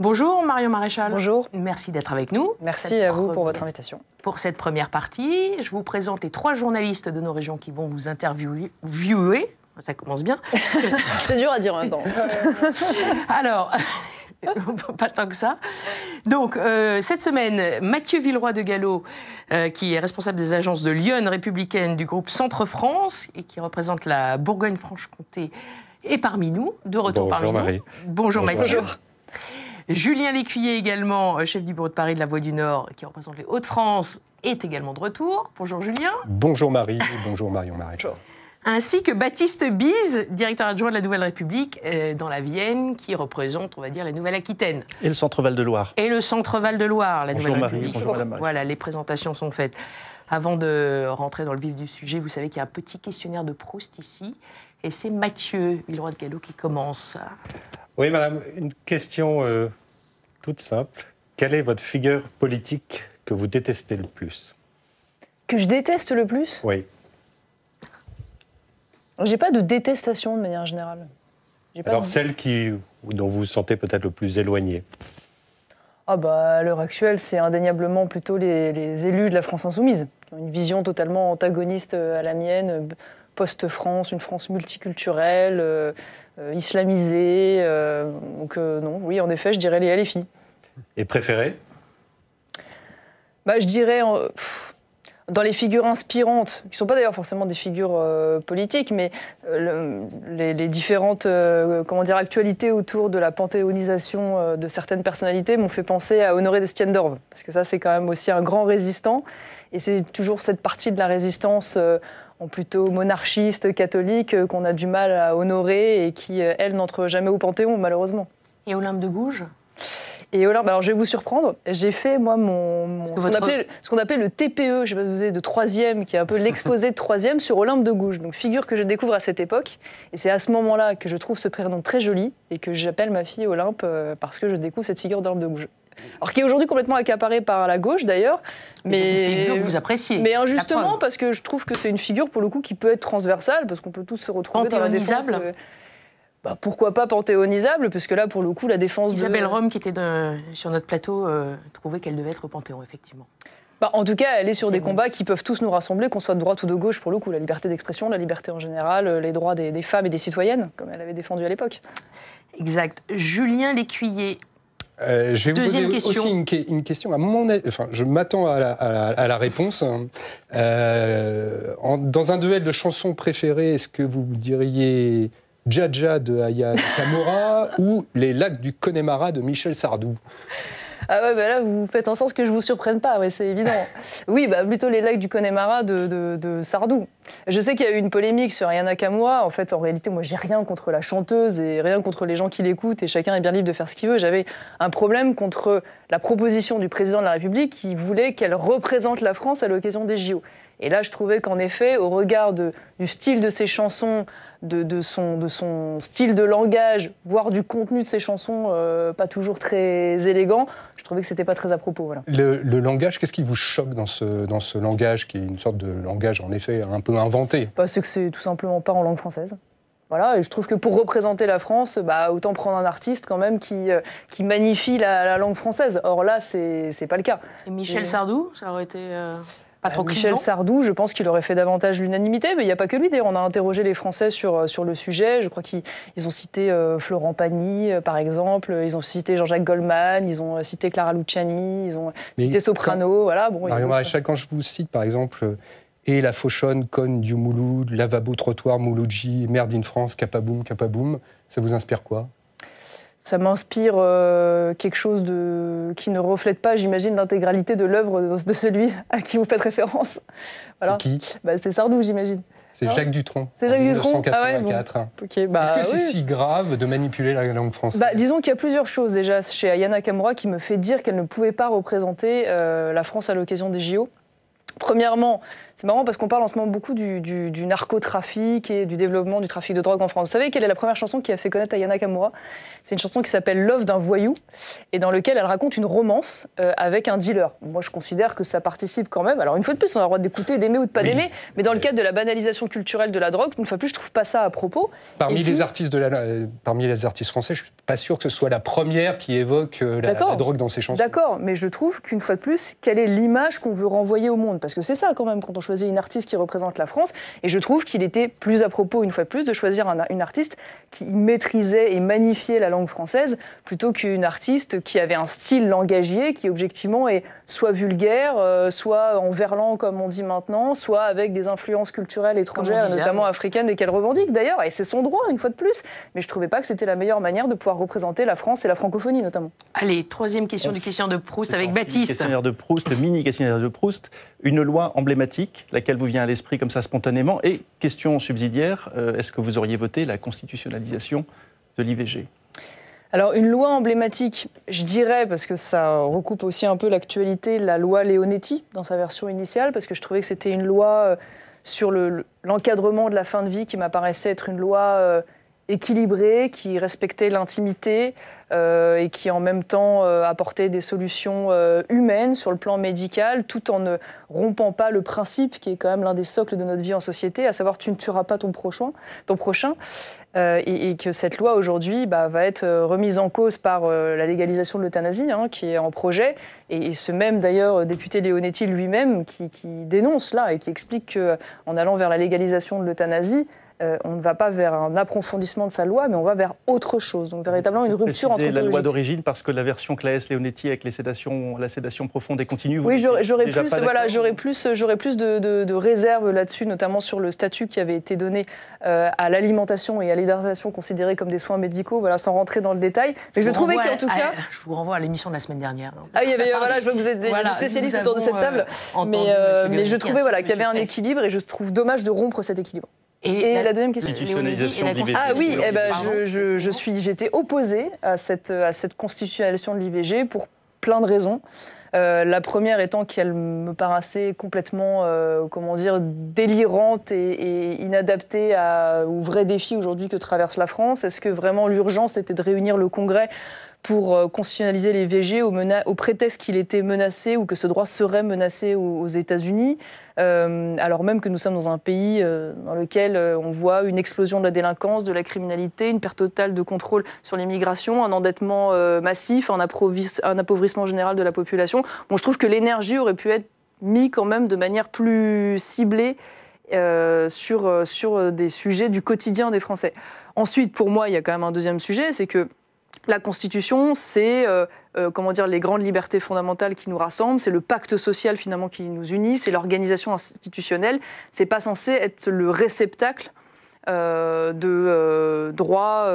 Bonjour Marion Maréchal. Bonjour. Merci d'être avec nous. Merci à vous pour votre invitation. Pour cette première partie, je vous présente les trois journalistes de nos régions qui vont vous interviewer. Viewer. Ça commence bien. C'est dur à dire en Alors, pas tant que ça. Donc, euh, cette semaine, Mathieu Villeroy de Gallo, euh, qui est responsable des agences de Lyon républicaine du groupe Centre France et qui représente la Bourgogne-Franche-Comté, est parmi nous, de retour Bonjour parmi Marie. nous. Bonjour, Mathieu. Bonjour. Julien Lécuyer également, euh, chef du bureau de Paris de la Voix du Nord, qui représente les Hauts-de-France, est également de retour. Bonjour Julien. Bonjour Marie, bonjour Marion Maréchal. Ainsi que Baptiste Bise, directeur adjoint de la Nouvelle République euh, dans la Vienne, qui représente, on va dire, la Nouvelle-Aquitaine. Et le centre Val-de-Loire. Et le centre Val-de-Loire, la Bonjour Nouvelle Marie, République. bonjour Madame Marie. Voilà, les présentations sont faites. Avant de rentrer dans le vif du sujet, vous savez qu'il y a un petit questionnaire de Proust ici. Et c'est Mathieu Villeroy de Gallo qui commence. Oui Madame, une question euh, toute simple. Quelle est votre figure politique que vous détestez le plus Que je déteste le plus Oui. J'ai pas de détestation de manière générale. Pas Alors de- celle qui, dont vous vous sentez peut-être le plus éloigné. Ah bah à l'heure actuelle, c'est indéniablement plutôt les, les élus de la France insoumise, qui ont une vision totalement antagoniste euh, à la mienne, euh, post-France, une France multiculturelle, euh, islamisée. euh, donc euh, non, oui, en effet, je dirais les LFI. Et préféré? Bah, je dirais pff, dans les figures inspirantes, qui ne sont pas d'ailleurs forcément des figures euh, politiques, mais euh, le- les, les différentes euh, comment dire, actualités autour de la panthéonisation de certaines personnalités m'ont fait penser à Honoré d'Estienne parce que ça c'est quand même aussi un grand résistant, et c'est toujours cette partie de la résistance plutôt monarchiste, catholique, euh, qu'on a du mal à honorer et qui, euh, elle, n'entre jamais au Panthéon, malheureusement. Et Olympe de Gouges? Et Olympe, alors je vais vous surprendre, j'ai fait moi mon, mon- ce qu'on appelait, le TPE, je sais pas si vous avez de troisième, qui est un peu l'exposé de troisième sur Olympe de Gouges. Donc figure que je découvre à cette époque, et c'est à ce moment-là que je trouve ce prénom très joli et que j'appelle ma fille Olympe euh, parce que je découvre cette figure d'Olympe de Gouges. Alors qui est aujourd'hui complètement accaparée par la gauche d'ailleurs, Mais c'est une figure que vous appréciez. mais injustement parce que je trouve que c'est une figure pour le coup qui peut être transversale parce qu'on peut tous se retrouver dans la défense. Euh, bah, pourquoi pas panthéonisable parce que là pour le coup la défense de Isabelle Rome, qui était de- sur notre plateau, euh, trouvait qu'elle devait être au Panthéon, effectivement. Bah, en tout cas, elle est sur des combats qui peuvent tous nous rassembler, qu'on soit de droite ou de gauche pour le coup. La liberté d'expression, la liberté en général, euh, les droits des, des femmes et des citoyennes, comme elle avait défendu à l'époque. Exact. Julien Lécuyer. Euh, je vais Deuxième vous poser question. aussi une, que- une question. À mon enfin, je m'attends à la, à la- à la réponse. hein. Euh, en- dans un duel de chansons préférées, est-ce que vous diriez Jaja de Aya Nakamura ou Les lacs du Connemara de Michel Sardou? Ah ouais, bah là, vous faites en sorte que je vous surprenne pas, ouais, c'est évident. oui, bah, plutôt les lacs du Connemara de, de- de Sardou. Je sais qu'il y a eu une polémique sur Ayana Kamura. En fait, en réalité, moi, j'ai rien contre la chanteuse et rien contre les gens qui l'écoutent et chacun est bien libre de faire ce qu'il veut. J'avais un problème contre la proposition du président de la République qui voulait qu'elle représente la France à l'occasion des JO. Et là, je trouvais qu'en effet, au regard de- du style de ses chansons, de, de son, de son style de langage, voire du contenu de ses chansons, euh, pas toujours très élégant, je trouvais que c'était pas très à propos. Voilà. Le, le langage, qu'est-ce qui vous choque dans ce, dans ce langage qui est une sorte de langage en effet un peu inventé? Bah, c'est que c'est tout simplement pas en langue française. Voilà, et je trouve que pour représenter la France, bah, autant prendre un artiste quand même qui, euh, qui magnifie la, la langue française. Or là, c'est c'est pas le cas. Et Michel Sardou, ça aurait été euh, pas trop Michel clivant Sardou, je pense qu'il aurait fait davantage l'unanimité, mais il n'y a pas que lui. D'ailleurs, on a interrogé les Français sur, euh, sur le sujet. Je crois qu'ils ils ont cité euh, Florent Pagny, euh, par exemple. Ils ont cité Jean-Jacques Goldman. Ils ont cité Clara Luciani. Ils ont Mais cité Soprano. Voilà. Bon, Marion Maréchal, quand je vous cite par exemple euh, et la fauchonne, conne du Mouloud, lavabo trottoir Mouloudji, merde in France, capaboum, capaboum, ça vous inspire quoi? Ça m'inspire euh, quelque chose de... qui ne reflète pas, j'imagine, l'intégralité de l'œuvre de, celui à qui vous faites référence. Voilà. C'est qui Bah, c'est Sardou, j'imagine. C'est Ah. Jacques Dutronc. C'est Jacques Dutronc Ah ouais, bon. 1984. Ok, bah, Est-ce que c'est oui. si grave de manipuler la langue française Bah, disons qu'il y a plusieurs choses déjà chez Ayana Kamura qui me fait dire qu'elle ne pouvait pas représenter euh, la France à l'occasion des JO. Premièrement, c'est marrant parce qu'on parle en ce moment beaucoup du, du, narcotrafic et du développement du trafic de drogue en France. Vous savez quelle est la première chanson qui a fait connaître Ayana Kamura? C'est une chanson qui s'appelle Love d'un voyou et dans laquelle elle raconte une romance euh, avec un dealer. Moi, je considère que ça participe quand même. Alors, une fois de plus, on a le droit d'écouter, d'aimer ou de pas d'aimer, mais dans le cadre de la banalisation culturelle de la drogue, une fois de plus, je trouve pas ça à propos. Parmi, les, artistes de la, euh, parmi les artistes français, je suis pas sûr que ce soit la première qui évoque euh, la, la, drogue dans ses chansons. D'accord, mais je trouve qu'une fois de plus, quelle est l'image qu'on veut renvoyer au monde? Parce que c'est ça quand même quand on choisit une artiste qui représente la France. Et je trouve qu'il était plus à propos, une fois de plus, de choisir une artiste qui maîtrisait et magnifiait la langue française plutôt qu'une artiste qui avait un style langagier qui objectivement est soit vulgaire, euh, soit en verlan comme on dit maintenant, soit avec des influences culturelles étrangères, notamment africaines, et qu'elle revendique d'ailleurs, et c'est son droit une fois de plus. Mais je trouvais pas que c'était la meilleure manière de pouvoir représenter la France et la francophonie notamment. Allez, troisième question du questionnaire de Proust avec Baptiste. Questionnaire de Proust, le mini questionnaire de Proust, une loi emblématique, laquelle vous vient à l'esprit comme ça spontanément, et question subsidiaire, euh, est-ce que vous auriez voté la constitutionnalisation de l'IVG alors une loi emblématique, je dirais, parce que ça recoupe aussi un peu l'actualité, la loi Leonetti dans sa version initiale, parce que je trouvais que c'était une loi euh, sur l'encadrement de la fin de vie qui m'apparaissait être une loi euh, équilibrée, qui respectait l'intimité euh, et qui en même temps apportait des solutions humaines sur le plan médical, tout en ne rompant pas le principe qui est quand même l'un des socles de notre vie en société, à savoir tu ne tueras pas ton prochain. Ton prochain. Euh, et, que cette loi aujourd'hui bah, va être euh, remise en cause par euh, la légalisation de l'euthanasie hein, qui est en projet. Et, ce même d'ailleurs député Leonetti lui-même qui, qui, dénonce là et qui explique qu'en allant vers la légalisation de l'euthanasie, euh, on ne va pas vers un approfondissement de sa loi, mais on va vers autre chose. Donc véritablement une rupture entre la loi d'origine parce que la version Claes Leonetti avec les sédations, la sédation profonde et continue. Oui, j'aurais plus, voilà, j'aurais plus, j'aurais plus de, de, réserves là-dessus, notamment sur le statut qui avait été donné euh, à l'alimentation et à l'hydratation considérés comme des soins médicaux. Voilà, sans rentrer dans le détail. Mais je, trouvais qu'en tout cas, je vous renvoie à l'émission de la semaine dernière. Ah, il y avait, voilà, je vois que vous êtes des spécialistes autour de cette table, euh, mais, mais je trouvais voilà qu'il y avait un équilibre et je trouve dommage de rompre cet équilibre. Et, la, deuxième question Ah oui, eh ben, je, je, suis, j'étais opposée à cette, à cette constitutionnalisation de l'IVG pour plein de raisons. Euh, la première étant qu'elle me paraissait complètement, euh, comment dire, délirante et, inadaptée à, aux vrais défis aujourd'hui que traverse la France. Est-ce que vraiment l'urgence était de réunir le Congrès pour euh, constitutionnaliser l'IVG au, au, prétexte qu'il était menacé ou que ce droit serait menacé aux, aux États-Unis euh, alors même que nous sommes dans un pays euh, dans lequel on voit une explosion de la délinquance, de la criminalité, une perte totale de contrôle sur l'immigration, un endettement massif, un, appauvrissement général de la population. Bon, je trouve que l'énergie aurait pu être mise quand même de manière plus ciblée sur des sujets du quotidien des Français. Ensuite, pour moi, il y a quand même un deuxième sujet, c'est que la Constitution, c'est euh, euh, comment dire les grandes libertés fondamentales qui nous rassemblent, c'est le pacte social finalement qui nous unit, c'est l'organisation institutionnelle. C'est pas censé être le réceptacle euh, de droits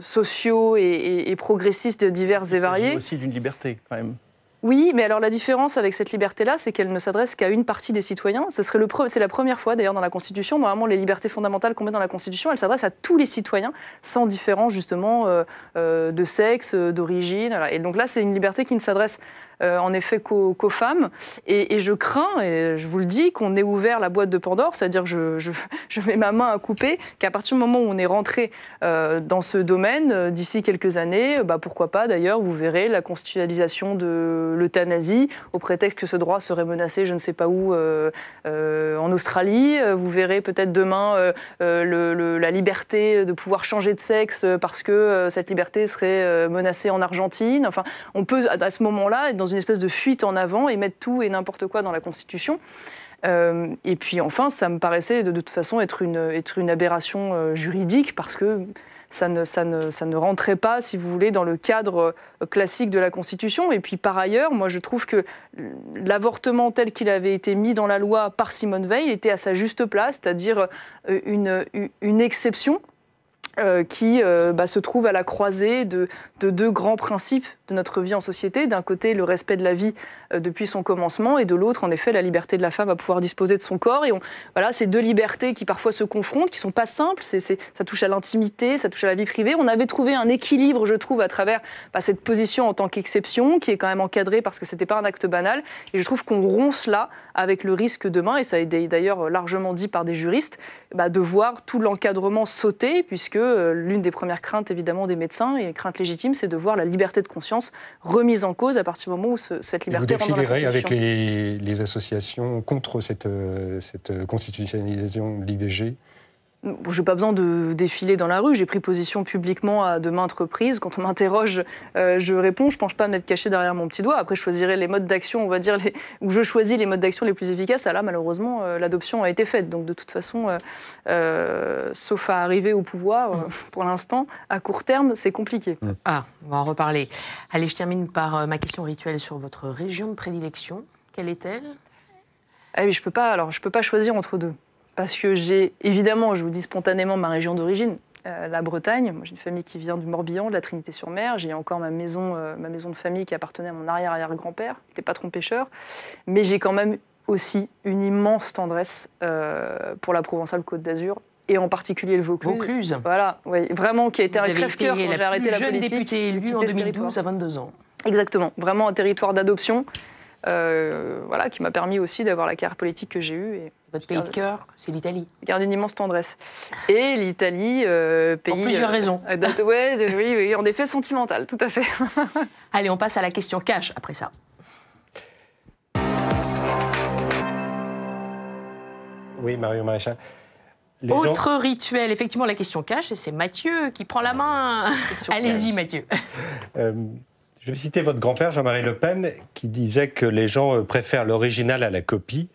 sociaux et, et, progressistes divers et variés. aussi d'une liberté quand même. Oui, mais alors la différence avec cette liberté-là, c'est qu'elle ne s'adresse qu'à une partie des citoyens. Ce serait le c'est la première fois d'ailleurs dans la Constitution. Normalement, les libertés fondamentales qu'on met dans la Constitution, elles s'adressent à tous les citoyens, sans différence justement euh, euh, de sexe, d'origine. Et donc là, c'est une liberté qui ne s'adresse euh, en effet qu'aux femmes. Et, je crains, et je vous le dis, qu'on ait ouvert la boîte de Pandore, c'est-à-dire je, je, mets ma main à couper, qu'à partir du moment où on est rentré euh, dans ce domaine, euh, d'ici quelques années, bah, pourquoi pas d'ailleurs, vous verrez la constitutionnalisation de l'euthanasie, au prétexte que ce droit serait menacé, je ne sais pas où, en Australie. Vous verrez peut-être demain la liberté de pouvoir changer de sexe parce que cette liberté serait menacée en Argentine. Enfin, on peut à ce moment-là être dans une espèce de fuite en avant et mettre tout et n'importe quoi dans la Constitution. Euh, et puis enfin, ça me paraissait de, toute façon être une, être une aberration euh, juridique parce que ça ne, ça, ne, ça ne rentrait pas, si vous voulez, dans le cadre euh, classique de la Constitution. Et puis par ailleurs, moi je trouve que l'avortement tel qu'il avait été mis dans la loi par Simone Veil était à sa juste place, c'est-à-dire une, une exception euh, qui euh, bah, se trouve à la croisée de, de, deux grands principes de notre vie en société. D'un côté, le respect de la vie euh, depuis son commencement, et de l'autre, en effet, la liberté de la femme à pouvoir disposer de son corps. Et voilà, ces deux libertés qui parfois se confrontent, qui sont pas simples. Ça touche à l'intimité, ça touche à la vie privée. On avait trouvé un équilibre, je trouve, à travers bah, cette position en tant qu'exception, qui est quand même encadrée parce que c'était pas un acte banal. Et je trouve qu'on ronce là avec le risque demain, et ça a été d'ailleurs largement dit par des juristes, bah, de voir tout l'encadrement sauter, puisque euh, l'une des premières craintes évidemment des médecins, et crainte légitime, c'est de voir la liberté de conscience remise en cause à partir du moment où ce, cette liberté rentre dans la Constitution. avec les, les, associations contre cette, euh, cette constitutionnalisation de l'IVG je n'ai pas besoin de défiler dans la rue. J'ai pris position publiquement à de maintes reprises. Quand on m'interroge, euh, je réponds. Je ne pense pas m'être caché derrière mon petit doigt. Après, je choisirai les modes d'action, on va dire, les, où je choisis les modes d'action les plus efficaces. Ah là, malheureusement, euh, l'adoption a été faite. Donc, de toute façon, euh, sauf à arriver au pouvoir, pour l'instant, à court terme, c'est compliqué. Ah, on va en reparler. Allez, je termine par ma question rituelle sur votre région de prédilection. Quelle est-elle? Ah oui, je peux pas. Alors, je peux pas choisir entre deux parce que j'ai évidemment, je vous dis spontanément, ma région d'origine, euh, la Bretagne. Moi, j'ai une famille qui vient du Morbihan, de la Trinité-sur-Mer. J'ai encore ma maison, euh, ma maison de famille qui appartenait à mon arrière-arrière-grand-père, qui n'était pas trop pêcheur. Mais j'ai quand même aussi une immense tendresse euh, pour la Provençale Côte d'Azur et en particulier le Vaucluse. Vaucluse. Voilà, oui, vraiment qui a été un crève-cœur quand j'ai arrêté la jeune politique. députée élue en 2012 à 22 ans. Exactement, vraiment un territoire d'adoption. Euh, voilà, qui m'a permis aussi d'avoir la carrière politique que j'ai eue. Et Votre pays de cœur, c'est l'Italie. Je garde une immense tendresse. Et l'Italie, euh, pays. Pour plusieurs euh, raisons. ouais, oui, oui, en effet sentimental, tout à fait. Allez, on passe à la question cash après ça. Oui, Mario Maréchal. Les Autre gens... rituel, effectivement, la question cash, et c'est Mathieu qui prend la main. Allez-y, Mathieu. Euh, je vais citer votre grand-père, Jean-Marie Le Pen, qui disait que les gens euh, préfèrent l'original à la copie.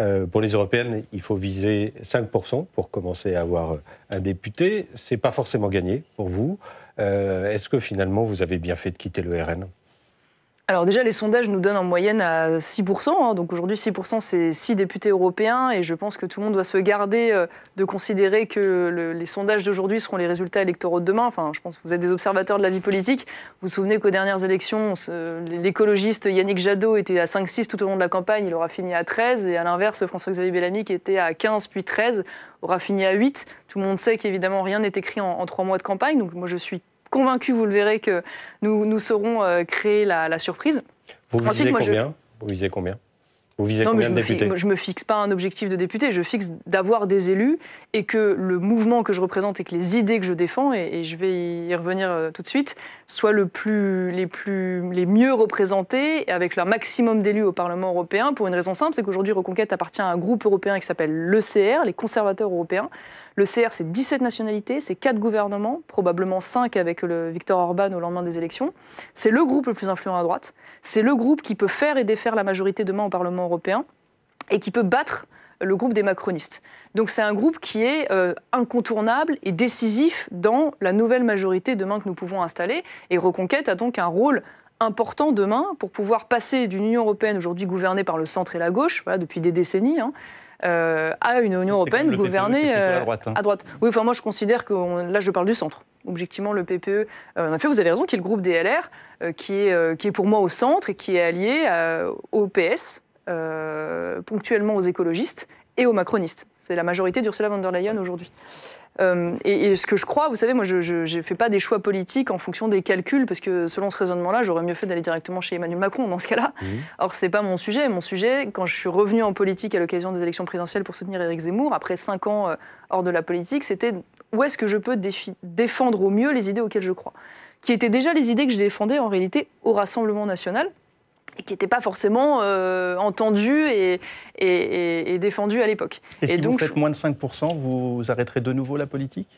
Euh, pour les européennes, il faut viser 5% pour commencer à avoir euh, un député. Ce n'est pas forcément gagné pour vous. Est-ce que finalement vous avez bien fait de quitter le RN alors déjà, les sondages nous donnent en moyenne à 6%. Hein. donc aujourd'hui, 6%, c'est 6 députés européens. Et je pense que tout le monde doit se garder euh, de considérer que le, les sondages d'aujourd'hui seront les résultats électoraux de demain. Enfin, je pense que vous êtes des observateurs de la vie politique. Vous vous souvenez qu'aux dernières élections, l'écologiste Yannick Jadot était à 5-6 tout au long de la campagne. Il aura fini à 13. Et à l'inverse, François-Xavier Bellamy, qui était à 15 puis 13, aura fini à 8. Tout le monde sait qu'évidemment, rien n'est écrit en, en trois mois de campagne. Donc moi, je suis convaincu, vous le verrez, que nous, nous saurons euh, créer la, la, surprise. Vous visez Ensuite, moi, combien? Je... Vous visez combien? Vous visez non, combien mais je de députés? Je me fixe pas un objectif de député, je fixe d'avoir des élus et que le mouvement que je représente et que les idées que je défends, et, et je vais y revenir euh, tout de suite, soient le plus, les, plus, les mieux représentés et avec leur maximum d'élus au Parlement européen pour une raison simple, c'est qu'aujourd'hui Reconquête appartient à un groupe européen qui s'appelle l'ECR, les conservateurs européens. Le CR, c'est 17 nationalités, c'est 4 gouvernements, probablement 5 avec le Victor Orban au lendemain des élections. C'est le groupe le plus influent à droite. C'est le groupe qui peut faire et défaire la majorité demain au Parlement européen et qui peut battre le groupe des macronistes. Donc c'est un groupe qui est euh, incontournable et décisif dans la nouvelle majorité demain que nous pouvons installer. Et Reconquête a donc un rôle important demain pour pouvoir passer d'une Union européenne aujourd'hui gouvernée par le centre et la gauche, voilà, depuis des décennies, hein, euh, à une Union européenne gouvernée euh, à, droite, hein. à, droite, Oui, enfin moi je considère que on, là je parle du centre. Objectivement, le PPE, euh, en effet, vous avez raison, qui est le groupe DLR, qui, est, qui est pour moi au centre et qui est allié au PS, ponctuellement aux écologistes et aux macronistes. C'est la majorité d'Ursula von der Leyen aujourd'hui. Euh, et, et, ce que je crois, vous savez, moi, je ne fais pas des choix politiques en fonction des calculs, parce que selon ce raisonnement-là, j'aurais mieux fait d'aller directement chez Emmanuel Macron dans ce cas-là. Mmh. Or, ce n'est pas mon sujet. Mon sujet, quand je suis revenu en politique à l'occasion des élections présidentielles pour soutenir Éric Zemmour, après cinq ans euh, hors de la politique, c'était où est-ce que je peux défendre au mieux les idées auxquelles je crois qui étaient déjà les idées que je défendais en réalité au Rassemblement national, et qui n'était pas forcément euh, entendu et, et, et, défendu à l'époque. Et, si donc, vous faites moins de 5%, vous arrêterez de nouveau la politique?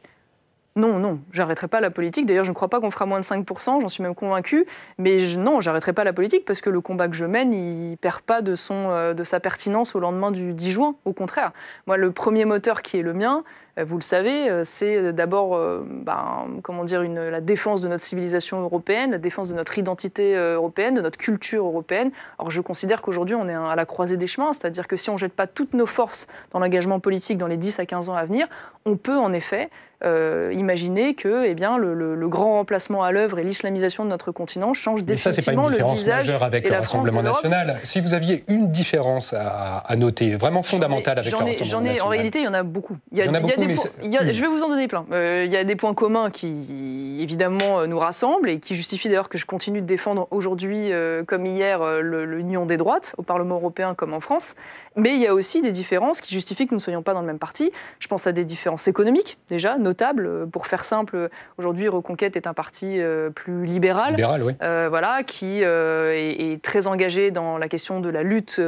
Non, non, j'arrêterai pas la politique. D'ailleurs, je ne crois pas qu'on fera moins de 5%, j'en suis même convaincue. Mais je, non, j'arrêterai pas la politique parce que le combat que je mène, il perd pas de, son, euh, de sa pertinence au lendemain du 10 juin. Au contraire. Moi, le premier moteur qui est le mien, vous le savez, euh, c'est d'abord euh, ben, comment dire, une, la défense de notre civilisation européenne, la défense de notre identité européenne, de notre culture européenne. Alors je considère qu'aujourd'hui, on est à la croisée des chemins, c'est-à-dire que si on ne jette pas toutes nos forces dans l'engagement politique dans les 10 à 15 ans à venir, on peut en effet euh, imaginer que eh bien, le, grand remplacement à l'œuvre et l'islamisation de notre continent changent définitivement le visage avec et le Rassemblement national. Si vous aviez une différence à, noter, vraiment fondamentale avec le Rassemblement national. En réalité, il y en a beaucoup. Il y a, je vais vous en donner plein. Euh, il y a des points communs qui, évidemment, nous rassemblent et qui justifient d'ailleurs que je continue de défendre aujourd'hui, comme hier, l'union des droites au Parlement européen comme en France. Mais il y a aussi des différences qui justifient que nous ne soyons pas dans le même parti. Je pense à des différences économiques, déjà, notables. Pour faire simple, aujourd'hui, Reconquête est un parti euh, plus libéral. Libéral, oui. Euh, voilà, qui euh, est, très engagé dans la question de la lutte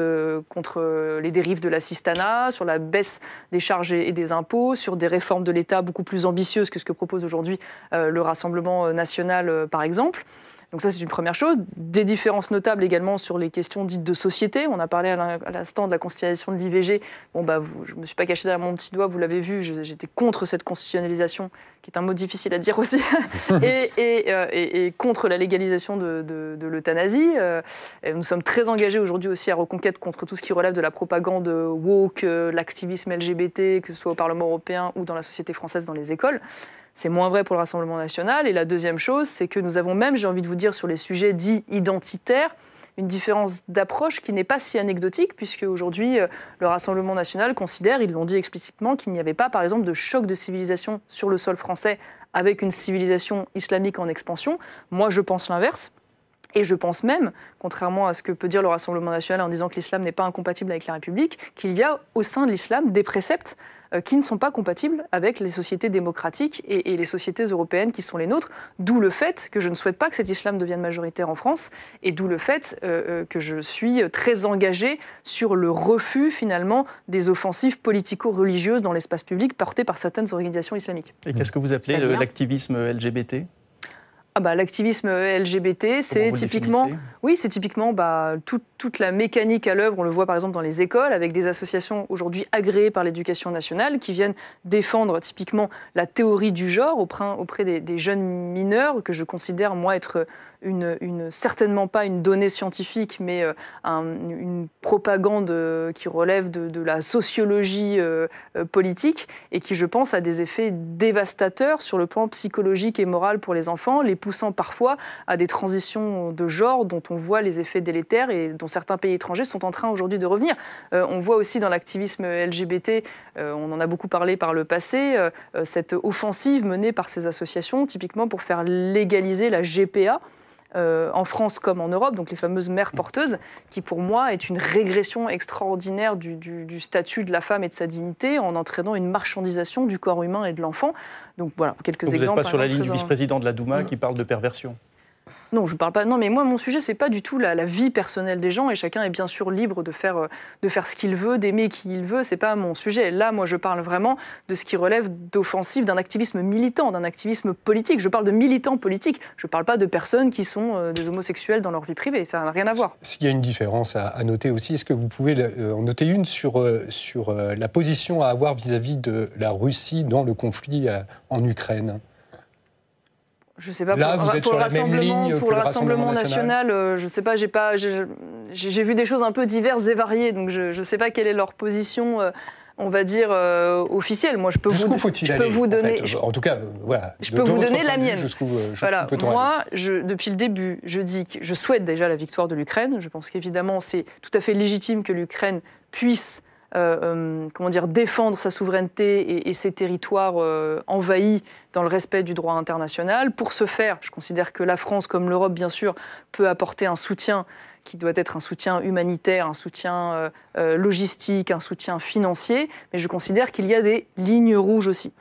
contre les dérives de l'assistanat, sur la baisse des charges et des impôts, sur des réformes de l'État beaucoup plus ambitieuses que ce que propose aujourd'hui le Rassemblement national, par exemple. Donc ça, c'est une première chose. Des différences notables également sur les questions dites de société. On a parlé à l'instant de la constitutionnalisation de l'IVG. Bon, bah, je ne me suis pas caché derrière mon petit doigt, vous l'avez vu, j'étais contre cette constitutionnalisation, qui est un mot difficile à dire aussi, et, euh, et, et, contre la légalisation de, de, l'euthanasie. Euh, nous sommes très engagés aujourd'hui aussi à Reconquête contre tout ce qui relève de la propagande woke, euh, l'activisme LGBT, que ce soit au Parlement européen ou dans la société française, dans les écoles. C'est moins vrai pour le Rassemblement national. Et la deuxième chose, c'est que nous avons même, j'ai envie de vous dire, sur les sujets dits identitaires, une différence d'approche qui n'est pas si anecdotique, puisque aujourd'hui, euh, le Rassemblement national considère, ils l'ont dit explicitement, qu'il n'y avait pas, par exemple, de choc de civilisation sur le sol français avec une civilisation islamique en expansion. Moi, je pense l'inverse. Et je pense même, contrairement à ce que peut dire le Rassemblement national en disant que l'islam n'est pas incompatible avec la République, qu'il y a au sein de l'islam des préceptes qui ne sont pas compatibles avec les sociétés démocratiques et, les sociétés européennes qui sont les nôtres. D'où le fait que je ne souhaite pas que cet islam devienne majoritaire en France, et d'où le fait euh, euh, que je suis très engagée sur le refus finalement des offensives politico-religieuses dans l'espace public portées par certaines organisations islamiques. Et qu'est-ce que vous appelez l'activisme LGBT ah bah, L'activisme LGBT, c'est typiquement, oui, c'est typiquement bah, toute la mécanique à l'œuvre. On le voit par exemple dans les écoles, avec des associations aujourd'hui agréées par l'éducation nationale qui viennent défendre typiquement la théorie du genre auprès, des, jeunes mineurs, que je considère moi être une, certainement pas une donnée scientifique, mais euh, une propagande euh, qui relève de, la sociologie euh, politique et qui, je pense, a des effets dévastateurs sur le plan psychologique et moral pour les enfants, les poussant parfois à des transitions de genre dont on voit les effets délétères et dont certains pays étrangers sont en train aujourd'hui de revenir. on voit aussi dans l'activisme LGBT, on en a beaucoup parlé par le passé, cette offensive menée par ces associations, typiquement pour faire légaliser la GPA. Euh, en France comme en Europe, donc les fameuses mères porteuses, qui pour moi est une régression extraordinaire du, statut de la femme et de sa dignité en entraînant une marchandisation du corps humain et de l'enfant. Donc voilà, quelques exemples. Vous n'êtes pas sur la ligne du vice-président de la Douma qui parle de perversion non, je parle pas. Non, mais moi, mon sujet, c'est pas du tout la, vie personnelle des gens, et chacun est bien sûr libre de faire, euh, de faire ce qu'il veut, d'aimer qui il veut. C'est pas mon sujet. Là, moi, je parle vraiment de ce qui relève d'offensive, d'un activisme militant, d'un activisme politique. Je parle de militants politiques. Je parle pas de personnes qui sont euh, des homosexuels dans leur vie privée. Ça n'a rien à voir. S'il y a une différence à, noter aussi, est-ce que vous pouvez euh, en noter une sur, sur la position à avoir vis-à-vis de la Russie dans le conflit en Ukraine? Je sais pas. Là, pour, vous êtes sur le rassemblement, pour le Rassemblement national, euh, je sais pas. J'ai pas. J'ai vu des choses un peu diverses et variées, donc je ne sais pas quelle est leur position. Euh, on va dire euh, officielle. Moi, je peux vous, je peux vous donner. En, tout cas, voilà. Je peux vous donner la mienne. voilà. Moi, je, depuis le début, je dis que je souhaite déjà la victoire de l'Ukraine. Je pense qu'évidemment, c'est tout à fait légitime que l'Ukraine puisse euh, euh, comment dire, défendre sa souveraineté et, ses territoires euh, envahis dans le respect du droit international. Pour ce faire, je considère que la France, comme l'Europe, bien sûr, peut apporter un soutien qui doit être un soutien humanitaire, un soutien logistique, un soutien financier, mais je considère qu'il y a des lignes rouges aussi.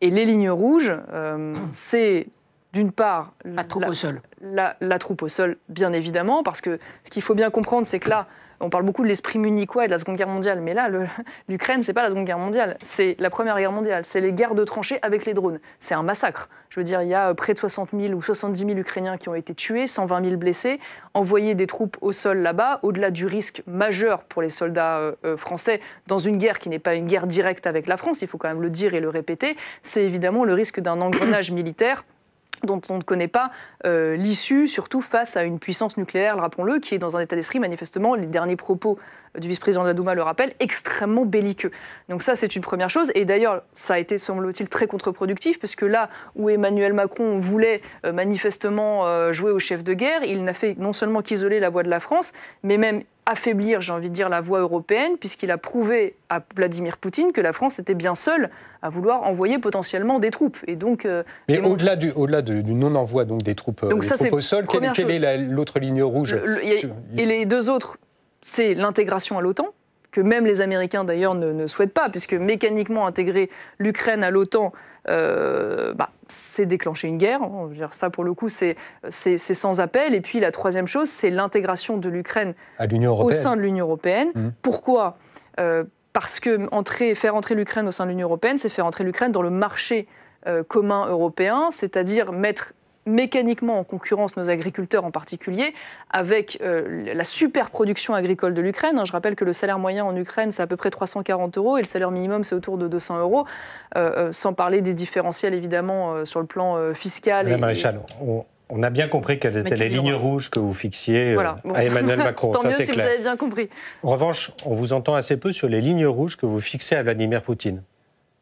Et les lignes rouges, c'est d'une part la troupe au sol. la, troupe au sol, bien évidemment, parce que ce qu'il faut bien comprendre, c'est que là, on parle beaucoup de l'esprit munichois et de la Seconde Guerre mondiale, mais là, l'Ukraine, c'est pas la Seconde Guerre mondiale, c'est la Première Guerre mondiale, c'est les guerres de tranchées avec les drones. C'est un massacre. Je veux dire, il y a près de 60 000 ou 70 000 Ukrainiens qui ont été tués, 120 000 blessés. Envoyer des troupes au sol là-bas, au-delà du risque majeur pour les soldats euh, euh, français dans une guerre qui n'est pas une guerre directe avec la France, il faut quand même le dire et le répéter, c'est évidemment le risque d'un engrenage militaire dont on ne connaît pas euh, l'issue, surtout face à une puissance nucléaire, rappelons-le, qui est dans un état d'esprit manifestement, les derniers propos du vice-président de la Douma le rappellent, extrêmement belliqueux. Donc ça, c'est une première chose. Et d'ailleurs, ça a été, semble-t-il, très contre-productif, puisque là où Emmanuel Macron voulait euh, manifestement euh, jouer au chef de guerre, il n'a fait non seulement qu'isoler la voix de la France, mais même affaiblir, j'ai envie de dire, la voix européenne, puisqu'il a prouvé à Vladimir Poutine que la France était bien seule à vouloir envoyer potentiellement des troupes. Et donc, euh, Mais au-delà du, au du non-envoi donc des troupes, donc ça, au sol, quelle, est l'autre ligne rouge Et les deux autres, c'est l'intégration à l'OTAN que même les Américains d'ailleurs ne, souhaitent pas, puisque mécaniquement intégrer l'Ukraine à l'OTAN, euh, bah, c'est déclencher une guerre. Hein. Ça, pour le coup, c'est sans appel. Et puis la troisième chose, c'est l'intégration de l'Ukraine au sein de l'Union européenne. Mmh. Pourquoi? Euh, Parce que entrer, faire entrer l'Ukraine au sein de l'Union européenne, c'est faire entrer l'Ukraine dans le marché euh, commun européen, c'est-à-dire mettre mécaniquement en concurrence nos agriculteurs en particulier, avec euh, la super production agricole de l'Ukraine. Je rappelle que le salaire moyen en Ukraine, c'est à peu près 340 euros et le salaire minimum, c'est autour de 200 euros, euh, euh, sans parler des différentiels évidemment sur le plan fiscal. Madame Maréchal, on, a bien compris quelles étaient les lignes rouges que vous fixiez à Emmanuel Macron. Tant mieux si vous avez bien compris. En revanche, on vous entend assez peu sur les lignes rouges que vous fixez à Vladimir Poutine.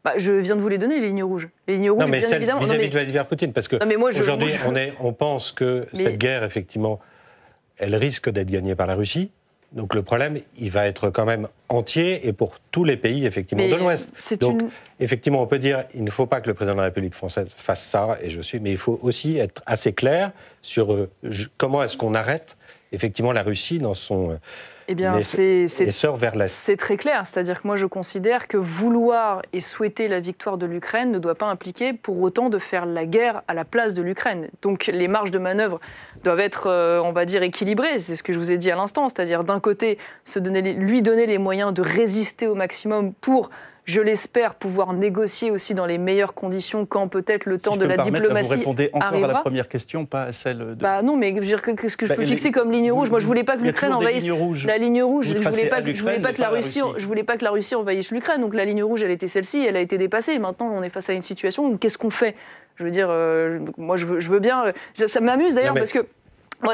Bah, je viens de vous les donner, les lignes rouges. Les lignes rouges, non, mais bien évidemment. Vis-à-vis de Vladimir Poutine, parce que aujourd'hui, on, on pense que cette guerre, effectivement, elle risque d'être gagnée par la Russie. Donc le problème, il va être quand même entier et pour tous les pays effectivement de l'Ouest. Donc effectivement, on peut dire il ne faut pas que le président de la République française fasse ça et je suis, mais il faut aussi être assez clair sur euh, comment est-ce qu'on arrête effectivement la Russie dans son eh bien, c'est C'est très clair. C'est-à-dire que moi, je considère que vouloir et souhaiter la victoire de l'Ukraine ne doit pas impliquer pour autant de faire la guerre à la place de l'Ukraine. Donc, les marges de manœuvre doivent être, euh, on va dire, équilibrées. C'est ce que je vous ai dit à l'instant. C'est-à-dire, d'un côté, se donner, lui donner les moyens de résister au maximum pour je l'espère, pouvoir négocier aussi dans les meilleures conditions quand peut-être le temps de la diplomatie Vous répondez encore à la première question, pas à celle de... Bah non, mais qu'est-ce que je bah, peux fixer comme ligne rouge? Moi, je voulais pas que l'Ukraine envahisse la ligne rouge. Je voulais pas, je voulais pas que la Russie, je voulais pas que la Russie envahisse l'Ukraine. Donc la ligne rouge, elle était celle-ci, elle a été dépassée. Maintenant, on est face à une situation où qu'est-ce qu'on fait? Je veux dire, euh, moi, je veux, je veux bien. Ça, ça m'amuse d'ailleurs parce que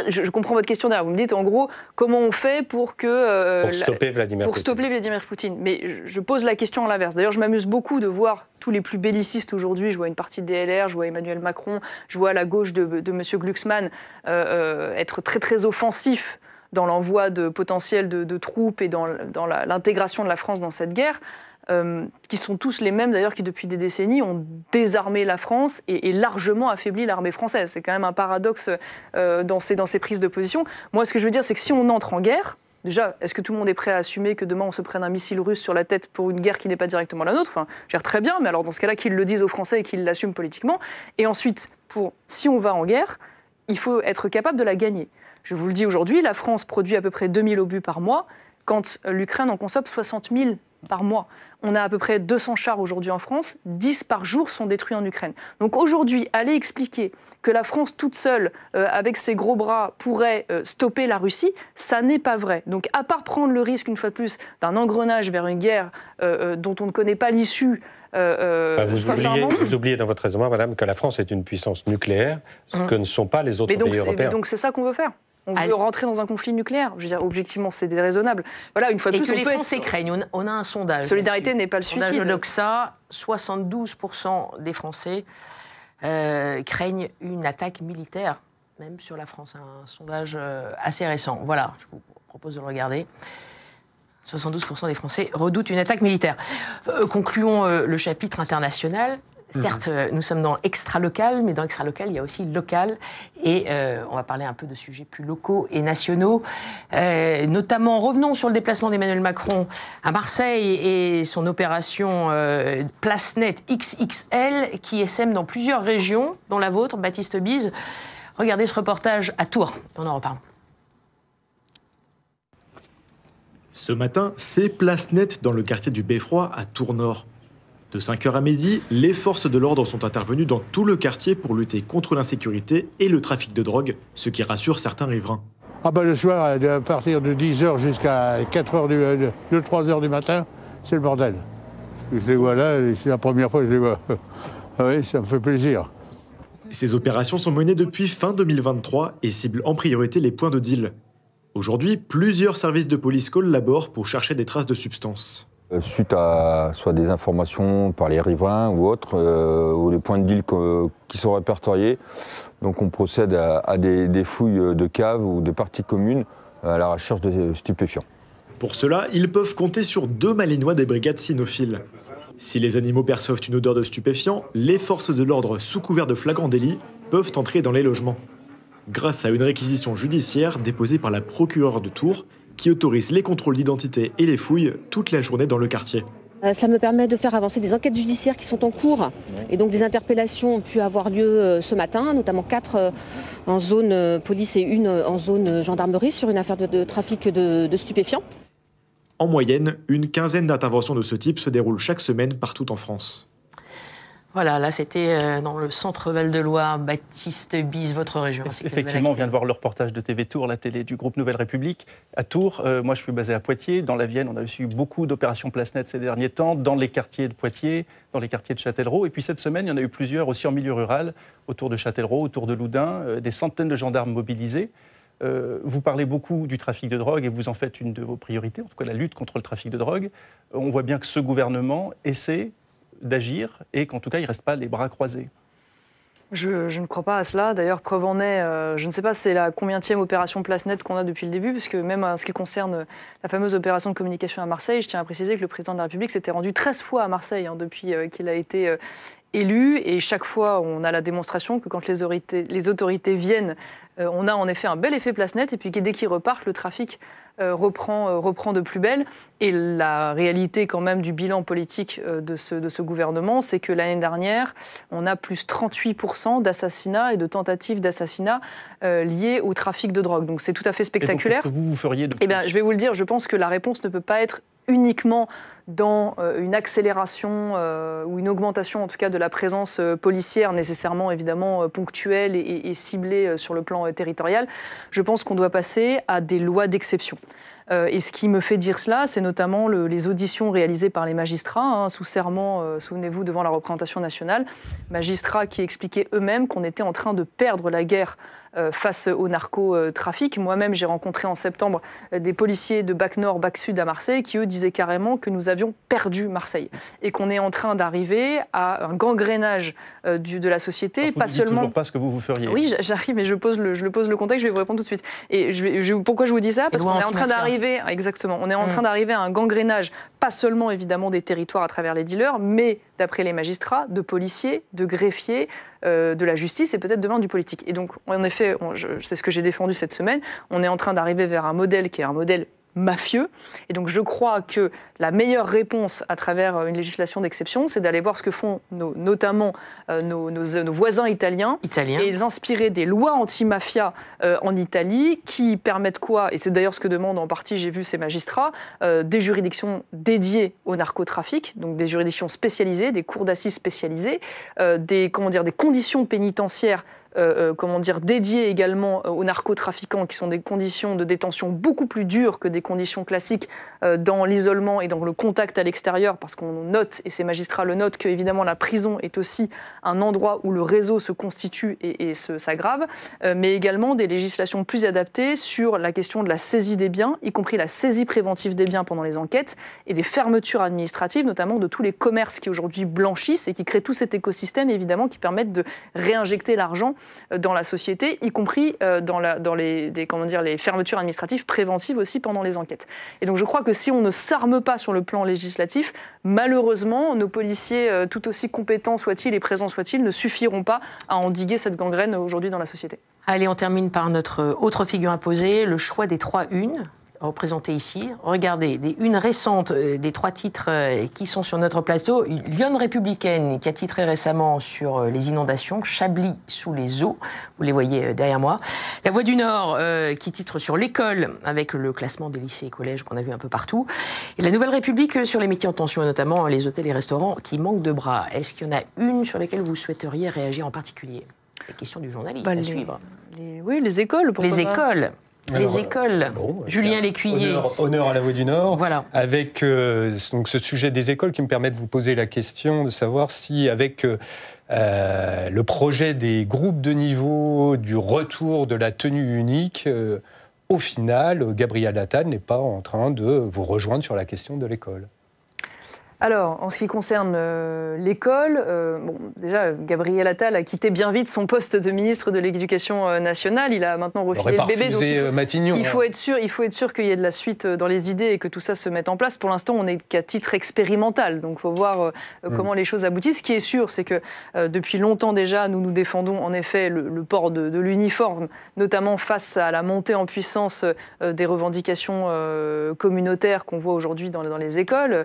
je, comprends votre question derrière. Vous me dites en gros comment on fait pour que euh, pour stopper Vladimir pour stopper Vladimir Poutine. Mais je pose la question à l'inverse. D'ailleurs, je m'amuse beaucoup de voir tous les plus bellicistes aujourd'hui. Je vois une partie de DLR, je vois Emmanuel Macron, je vois la gauche de, de M. Glucksmann euh, euh, être très très offensif dans l'envoi de potentiel de, troupes et dans, dans l'intégration de la France dans cette guerre. Euh, qui sont tous les mêmes d'ailleurs qui depuis des décennies ont désarmé la France et, largement affaibli l'armée française. C'est quand même un paradoxe euh, dans, ces, prises de position. Moi, ce que je veux dire, c'est que si on entre en guerre, Déjà, est-ce que tout le monde est prêt à assumer que demain on se prenne un missile russe sur la tête pour une guerre qui n'est pas directement la nôtre? Enfin, je dire très bien, mais alors dans ce cas-là, qu'ils le disent aux Français et qu'ils l'assument politiquement. Et ensuite, pour si on va en guerre, il faut être capable de la gagner. Je vous le dis aujourd'hui, la France produit à peu près 2000 obus par mois, quand l'Ukraine en consomme 60 000 par mois. On a à peu près 200 chars aujourd'hui en France, 10 par jour sont détruits en Ukraine. Donc aujourd'hui, aller expliquer que la France toute seule, euh, avec ses gros bras, pourrait euh, stopper la Russie, ça n'est pas vrai. Donc à part prendre le risque, une fois de plus, d'un engrenage vers une guerre euh, dont on ne connaît pas l'issue, bah, vous, oubliez, vous, oubliez, dans votre raisonnement, madame, que la France est une puissance nucléaire, ce que ne sont pas les autres pays européens. donc c'est ça qu'on veut faire on veut rentrer dans un conflit nucléaire. Je veux dire, objectivement, c'est déraisonnable. Voilà, une fois de et plus, que les Français craignent. On a un sondage. Solidarité n'est pas le suicide. Sondage Doxa, 72% des Français euh, craignent une attaque militaire, même sur la France. Un sondage euh, assez récent. Voilà, je vous propose de le regarder. 72% des Français redoutent une attaque militaire. Euh, concluons le chapitre international. Mhm. Certes, euh, nous sommes dans extra-local, mais dans extra-local, il y a aussi local. Et euh, on va parler un peu de sujets plus locaux et nationaux. Euh, notamment, revenons sur le déplacement d'Emmanuel Macron à Marseille et son opération Place Net XXL qui sème dans plusieurs régions, dont la vôtre, Baptiste Bise. Regardez ce reportage à Tours, on en reparle. Ce matin, c'est Place Net dans le quartier du Beffroi à Tours-Nord. De 5h à midi, les forces de l'ordre sont intervenues dans tout le quartier pour lutter contre l'insécurité et le trafic de drogue, ce qui rassure certains riverains. Ah ben le soir, à partir de 10h jusqu'à 4h du, 3h du matin, c'est le bordel. Je les vois là, c'est la première fois que je les vois. Ah oui, ça me fait plaisir. Ces opérations sont menées depuis fin 2023 et ciblent en priorité les points de deal. Aujourd'hui, plusieurs services de police collaborent pour chercher des traces de substances. Euh, suite à soit des informations par les riverains ou autres, euh, ou les points de deal qui sont répertoriés, donc on procède à, des, fouilles de caves ou de parties communes à la recherche de stupéfiants. Pour cela, ils peuvent compter sur deux malinois des brigades cynophiles. Si les animaux perçoivent une odeur de stupéfiants, les forces de l'ordre, sous couvert de flagrant délit, peuvent entrer dans les logements. Grâce à une réquisition judiciaire déposée par la procureure de Tours, qui autorise les contrôles d'identité et les fouilles toute la journée dans le quartier. Euh, cela me permet de faire avancer des enquêtes judiciaires qui sont en cours. Et donc des interpellations ont pu avoir lieu euh, ce matin, notamment quatre euh, en zone police et une en zone gendarmerie sur une affaire de, trafic de stupéfiants. En moyenne, une quinzaine d'interventions de ce type se déroulent chaque semaine partout en France. Voilà, là c'était euh, dans le centre Val-de-Loire, Baptiste Bise, votre région. Effectivement, on vient de voir le reportage de TV Tours, la télé du groupe Nouvelle République. À Tours, euh, moi je suis basé à Poitiers. Dans la Vienne, on a eu beaucoup d'opérations Place Net ces derniers temps, dans les quartiers de Poitiers, dans les quartiers de Châtellerault. Et puis cette semaine, il y en a eu plusieurs aussi en milieu rural, autour de Châtellerault, autour de Loudun, euh, des centaines de gendarmes mobilisés. vous parlez beaucoup du trafic de drogue et vous en faites une de vos priorités, en tout cas la lutte contre le trafic de drogue. On voit bien que ce gouvernement essaie d'agir et qu'en tout cas, il ne reste pas les bras croisés. Je, ne crois pas à cela. D'ailleurs, preuve en est, euh, je ne sais pas c'est la combienième opération Place Net qu'on a depuis le début, puisque même en ce qui concerne la fameuse opération de communication à Marseille, je tiens à préciser que le président de la République s'était rendu 13 fois à Marseille hein, depuis euh, qu'il a été euh, élu. Et chaque fois, on a la démonstration que quand les autorités, les autorités viennent, on a en effet un bel effet Place Net, et puis dès qu'ils repartent, le trafic reprend, euh, reprend de plus belle. Et la réalité quand même du bilan politique euh, de ce, de ce gouvernement, c'est que l'année dernière, on a plus 38% d'assassinats et de tentatives d'assassinats liés au trafic de drogue. Donc c'est tout à fait spectaculaire. Et vous, vous feriez de eh bien, Je vais vous le dire, je pense que la réponse ne peut pas être uniquement dans euh, une accélération euh, ou une augmentation en tout cas de la présence euh, policière nécessairement évidemment ponctuelle et, ciblée sur le plan territorial, je pense qu'on doit passer à des lois d'exception. et ce qui me fait dire cela, c'est notamment les auditions réalisées par les magistrats, hein, sous serment, souvenez-vous, devant la représentation nationale, magistrats qui expliquaient eux-mêmes qu'on était en train de perdre la guerre face au narcotrafic. Moi-même, j'ai rencontré en septembre des policiers de Bac Nord, Bac Sud à Marseille qui, eux, disaient carrément que nous avions perdu Marseille et qu'on est en train d'arriver à un gangrénage euh, de la société. pas seulement. toujours pas ce que vous vous feriez. Oui, j'arrive, mais je pose le, je le pose le contexte. Je vais vous répondre tout de suite. Et je vais, pourquoi je vous dis ça? Parce qu'on est en train d'arriver, exactement, on est en mm. train d'arriver à un gangrénage, pas seulement évidemment des territoires à travers les dealers, mais d'après les magistrats, de policiers, de greffiers, euh, de la justice et peut-être demain du politique. Et donc, en effet, c'est ce que j'ai défendu cette semaine, on est en train d'arriver vers un modèle qui est un modèle mafieux. Et donc je crois que la meilleure réponse à travers euh, une législation d'exception, c'est d'aller voir ce que font notamment euh, nos, voisins italiens, et inspirer des lois anti-mafia euh, en Italie qui permettent quoi? Et c'est d'ailleurs ce que demandent en partie, j'ai vu ces magistrats, des juridictions dédiées au narcotrafic, donc des juridictions spécialisées, des cours d'assises spécialisées, des, comment dire, des conditions pénitentiaires euh, euh, comment dire, dédiées également euh, aux narcotrafiquants, qui sont des conditions de détention beaucoup plus dures que des conditions classiques dans l'isolement et dans le contact à l'extérieur, parce qu'on note, et ces magistrats le notent, que évidemment la prison est aussi un endroit où le réseau se constitue et, s'aggrave, mais également des législations plus adaptées sur la question de la saisie des biens, y compris la saisie préventive des biens pendant les enquêtes, et des fermetures administratives, notamment de tous les commerces qui aujourd'hui blanchissent et qui créent tout cet écosystème, évidemment, qui permettent de réinjecter l'argent euh, dans la société, y compris euh, dans, les, les fermetures administratives préventives aussi pendant les enquêtes. Et donc je crois que si on ne s'arme pas sur le plan législatif, malheureusement, nos policiers, euh, tout aussi compétents soient-ils et présents soient-ils, ne suffiront pas à endiguer cette gangrène aujourd'hui dans la société. Allez, on termine par notre autre figure imposée, le choix des trois unes représenté ici. Regardez, des, une récente euh, des trois titres euh, qui sont sur notre plateau. Lyon républicaine qui a titré récemment sur euh, les inondations, Chablis sous les eaux, vous les voyez derrière moi. La Voix du Nord qui titre sur l'école avec le classement des lycées et collèges qu'on a vu un peu partout. Et la Nouvelle République sur les métiers en tension, notamment les hôtels et restaurants qui manquent de bras. Est-ce qu'il y en a une sur laquelle vous souhaiteriez réagir en particulier? La question du journaliste bah, à suivre. oui, les écoles. Les écoles. Les écoles. Julien Lécuyer. Honneur, à la Voix du Nord. Voilà. Avec donc ce sujet des écoles qui me permet de vous poser la question de savoir si, avec le projet des groupes de niveau, du retour de la tenue unique, au final, Gabriel Attal n'est pas en train de vous rejoindre sur la question de l'école. Alors, en ce qui concerne euh, l'école, euh, bon, déjà, Gabriel Attal a quitté bien vite son poste de ministre de l'Éducation euh, nationale. Il a maintenant refilé le bébé. Donc il, faut, Matignon, il faut hein. être sûr, il faut être sûr qu'il y ait de la suite dans les idées et que tout ça se mette en place. Pour l'instant, on n'est qu'à titre expérimental. Donc, il faut voir hmm. comment les choses aboutissent. Ce qui est sûr, c'est que depuis longtemps déjà, nous nous défendons en effet le, port de, l'uniforme, notamment face à la montée en puissance des revendications communautaires qu'on voit aujourd'hui dans, dans, les écoles.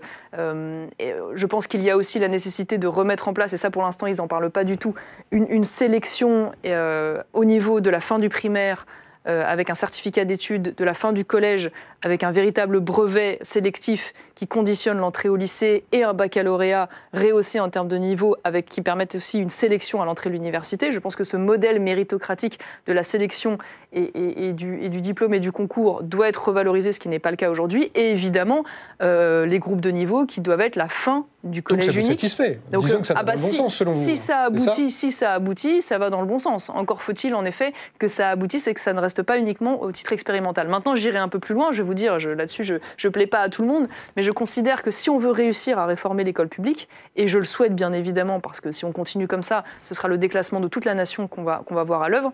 Euh, je pense qu'il y a aussi la nécessité de remettre en place, et ça pour l'instant ils n'en parlent pas du tout, une, sélection euh, au niveau de la fin du primaire euh, avec un certificat d'études de la fin du collège, avec un véritable brevet sélectif qui conditionne l'entrée au lycée et un baccalauréat rehaussé en termes de niveau, avec qui permettent aussi une sélection à l'entrée de l'université. Je pense que ce modèle méritocratique de la sélection et, du, diplôme et du concours doit être revalorisé, ce qui n'est pas le cas aujourd'hui. Et évidemment, euh, les groupes de niveau qui doivent être la fin du collège Donc ça unique. satisfait. Donc, Disons que ça va ah le bah bon sens selon si vous. Ça aboutit, si ça aboutit, ça va dans le bon sens. Encore faut-il en effet que ça aboutisse et que ça ne reste pas uniquement au titre expérimental. Maintenant, j'irai un peu plus loin. Je vais vous dire, là-dessus, je ne plais pas à tout le monde, mais je considère que si on veut réussir à réformer l'école publique, et je le souhaite bien évidemment, parce que si on continue comme ça, ce sera le déclassement de toute la nation qu'on va, qu'on va voir à l'œuvre,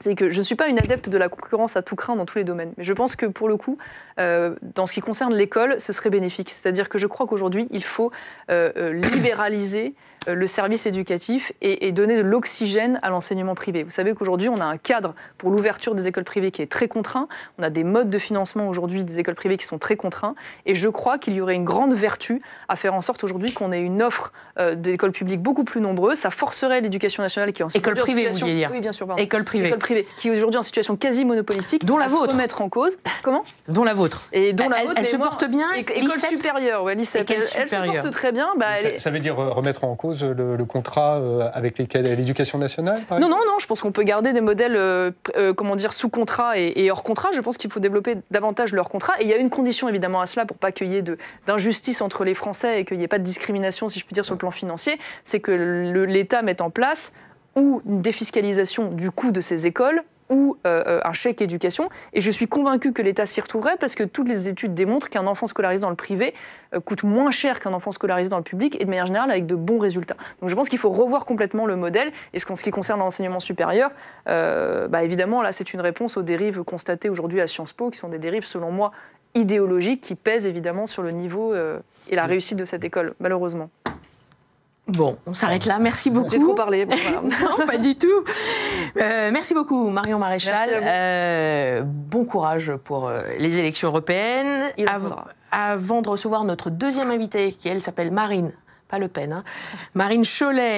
c'est que je ne suis pas une adepte de la concurrence à tout craint dans tous les domaines. Mais je pense que pour le coup, euh, dans ce qui concerne l'école, ce serait bénéfique. C'est-à-dire que je crois qu'aujourd'hui, il faut euh, euh, libéraliser le service éducatif et, donner de l'oxygène à l'enseignement privé. Vous savez qu'aujourd'hui, on a un cadre pour l'ouverture des écoles privées qui est très contraint. On a des modes de financement aujourd'hui des écoles privées qui sont très contraints. Et je crois qu'il y aurait une grande vertu à faire en sorte aujourd'hui qu'on ait une offre euh, d'écoles publiques beaucoup plus nombreuse. Ça forcerait l'éducation nationale qui est en École privée, vous dire Oui, bien sûr. École privée. École privée, qui est aujourd'hui en situation quasi monopolistique. Dont la à vôtre. Se remettre en cause. Comment? Dont la vôtre. Et dont la elle, vôtre. Elle se porte bien. École supérieure, ouais, lycée. Elle, elle, se porte très bien. Bah, ça, veut dire remettre en cause le, le contrat euh, avec l'éducation nationale Non, non, non, je pense qu'on peut garder des modèles euh, euh, comment dire, sous contrat et, hors contrat. Je pense qu'il faut développer davantage leur contrat. Et il y a une condition évidemment à cela pour pas qu'il y ait d'injustice entre les Français et qu'il n'y ait pas de discrimination, si je puis dire, sur le plan financier, c'est que l'État mette en place ou une défiscalisation du coût de ces écoles ou euh, euh, un chèque éducation. Et je suis convaincue que l'État s'y retrouverait parce que toutes les études démontrent qu'un enfant scolarisé dans le privé euh, coûte moins cher qu'un enfant scolarisé dans le public et de manière générale avec de bons résultats. Donc je pense qu'il faut revoir complètement le modèle. Et ce, ce qui concerne l'enseignement supérieur, bah évidemment, là, c'est une réponse aux dérives constatées aujourd'hui à Sciences Po, qui sont des dérives, selon moi, idéologiques, qui pèsent évidemment sur le niveau et la réussite de cette école, malheureusement. Bon, on s'arrête là. Merci beaucoup. J'ai trop parlé. non, pas du tout. Euh, merci beaucoup, Marion Maréchal. Euh, bon courage pour euh, les élections européennes. avant de recevoir notre deuxième invitée, qui elle s'appelle Marine, pas Le Pen, hein, Marine Cholet.